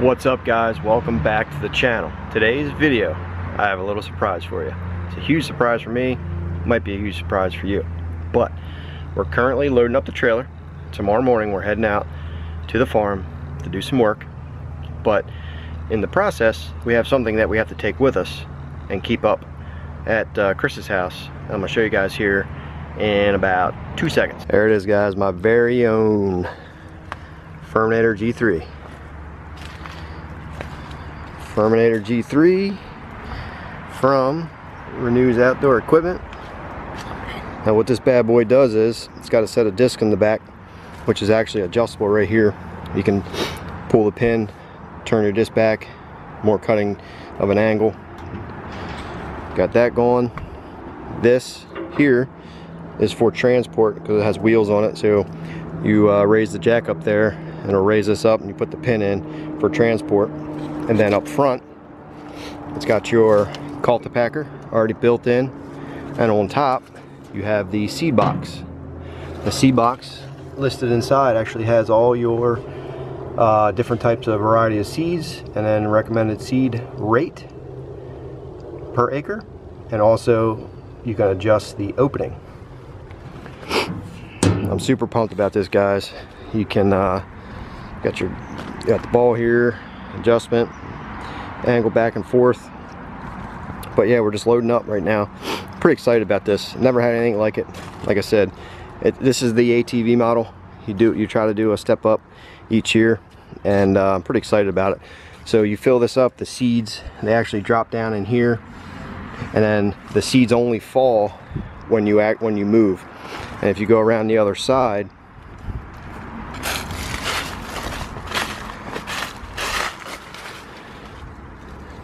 What's up guys? Welcome back to the channel. Today's video, I have a little surprise for you. It's a huge surprise for me, might be a huge surprise for you. But we're currently loading up the trailer. Tomorrow morning we're heading out to the farm to do some work. But in the process, we have something that we have to take with us and keep up at uh, Chris's house. I'm gonna show you guys here in about two seconds. There it is guys, my very own Firminator G3. Firminator G3 from Ranew's Outdoor Equipment. Now what this bad boy does is, it's got a set of discs in the back, which is actually adjustable right here. You can pull the pin, turn your disc back, more cutting of an angle. Got that going. This here is for transport because it has wheels on it. So you uh, raise the jack up there and it'll raise this up and you put the pin in for transport. And then up front, it's got your Cultipacker already built in. And on top, you have the seed box. The seed box listed inside actually has all your uh, different types of variety of seeds and then recommended seed rate per acre. And also you can adjust the opening. I'm super pumped about this guys. You can, uh, got your, got the ball here, adjustment, angle back and forth. But yeah, we're just loading up right now. Pretty excited about this. Never had anything like it. Like I said, it, this is the ATV model. You do you try to do a step up each year, and uh, I'm pretty excited about it. So you fill this up, the seeds they actually drop down in here, and then the seeds only fall when you act when you move. And if you go around the other side,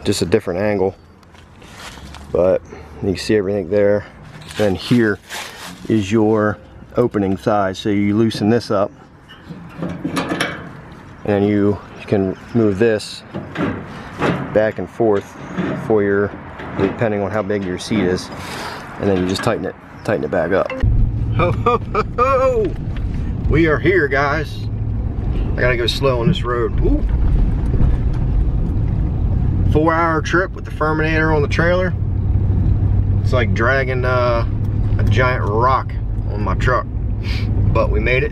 just a different angle. But you can see everything there. Then here is your opening thigh. So you loosen this up. And you, you can move this back and forth for your depending on how big your seat is. And then you just tighten it tighten it back up. Ho ho ho ho! We are here guys. I gotta go slow on this road. Ooh four hour trip with the Firminator on the trailer. It's like dragging uh, a giant rock on my truck. But we made it.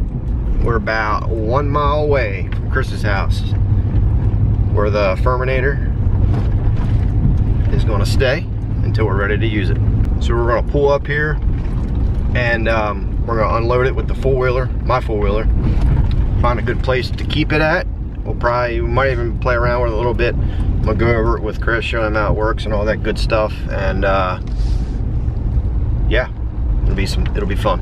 We're about one mile away from Chris's house where the Firminator is gonna stay until we're ready to use it. So we're gonna pull up here and um, we're gonna unload it with the four-wheeler, my four-wheeler, find a good place to keep it at. We'll probably, we might even play around with it a little bit I'm gonna go over it with Chris, show him how it works and all that good stuff. And uh, yeah, it'll be some, it'll be fun.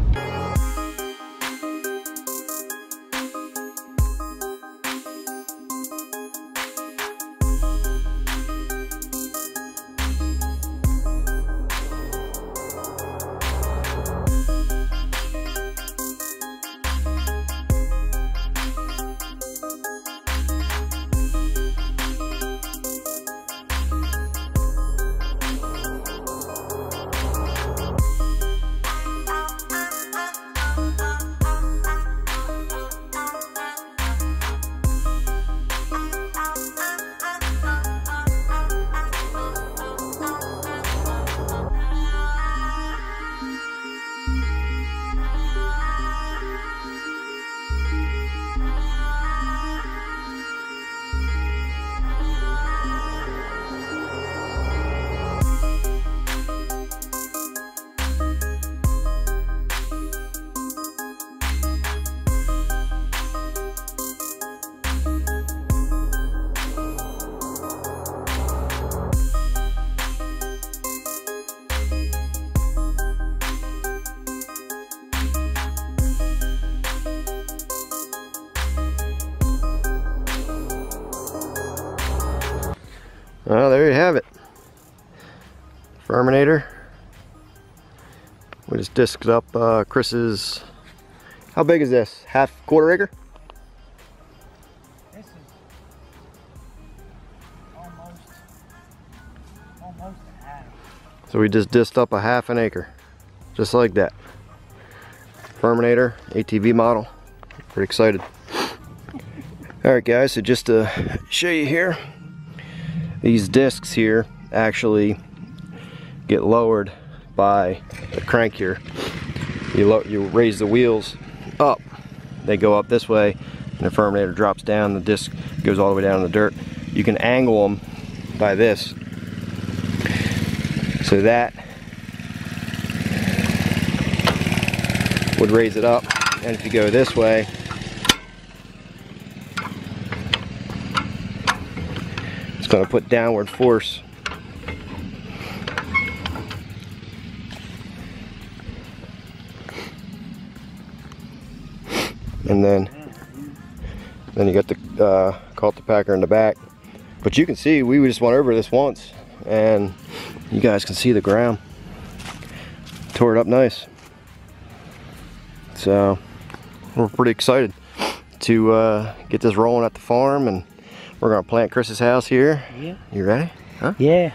Well, there you have it. Firminator. We just disked up uh, Chris's, how big is this? Half, quarter acre? This is almost, almost a half. So we just disked up a half an acre. Just like that. Firminator, ATV model. Pretty excited. Alright guys, so just to show you here, these discs here actually get lowered by the crank here. You, you raise the wheels up, they go up this way, and the Firminator drops down, the disc goes all the way down in the dirt. You can angle them by this. So that would raise it up, and if you go this way, going to put downward force. And then then you got the uh, cultipacker in the back. But you can see we just went over this once and you guys can see the ground. Tore it up nice. So we're pretty excited to uh, get this rolling at the farm and we're gonna plant Chris's house here Yeah. you ready Huh? Yeah.